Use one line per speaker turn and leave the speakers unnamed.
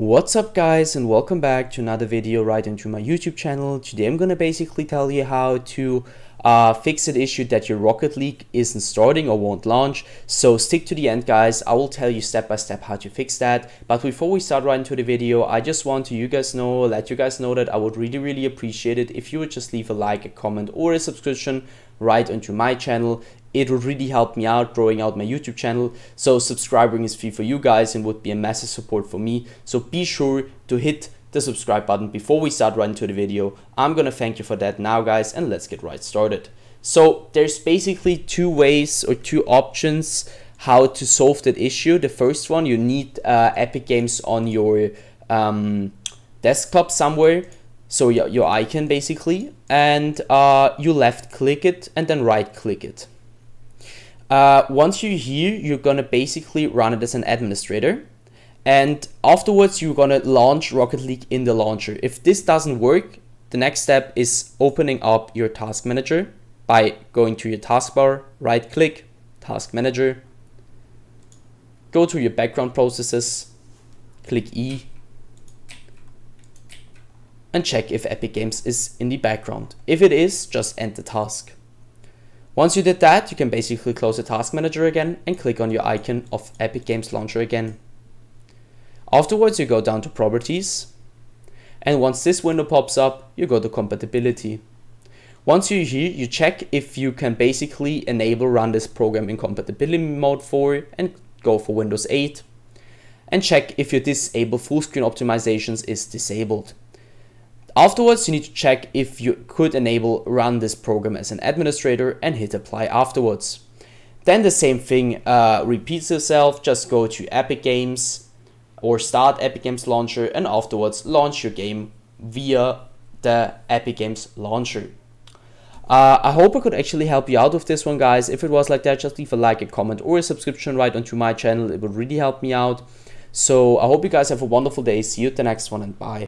What's up guys and welcome back to another video right into my YouTube channel. Today I'm gonna basically tell you how to uh, fix an issue that your Rocket League isn't starting or won't launch. So stick to the end guys, I will tell you step by step how to fix that. But before we start right into the video, I just want to you guys know, let you guys know that I would really really appreciate it if you would just leave a like, a comment or a subscription right onto my channel it would really help me out growing out my YouTube channel. So subscribing is free for you guys and would be a massive support for me. So be sure to hit the subscribe button before we start right into the video. I'm gonna thank you for that now guys and let's get right started. So there's basically two ways or two options how to solve that issue. The first one, you need uh, Epic Games on your um, desktop somewhere so your, your icon basically and uh, you left click it and then right click it uh, once you're here, you're gonna basically run it as an administrator. And afterwards, you're gonna launch Rocket League in the launcher. If this doesn't work, the next step is opening up your task manager by going to your taskbar, right click, task manager, go to your background processes, click E, and check if Epic Games is in the background. If it is, just end the task. Once you did that, you can basically close the task manager again and click on your icon of Epic Games Launcher again. Afterwards, you go down to properties. And once this window pops up, you go to compatibility. Once you're here, you check if you can basically enable run this program in compatibility mode 4 and go for Windows 8. And check if your disable full screen optimizations is disabled. Afterwards, you need to check if you could enable run this program as an administrator and hit apply afterwards. Then the same thing uh, repeats itself, just go to Epic Games or start Epic Games Launcher and afterwards launch your game via the Epic Games Launcher. Uh, I hope I could actually help you out with this one guys. If it was like that, just leave a like, a comment or a subscription right onto my channel. It would really help me out. So I hope you guys have a wonderful day. See you at the next one and bye.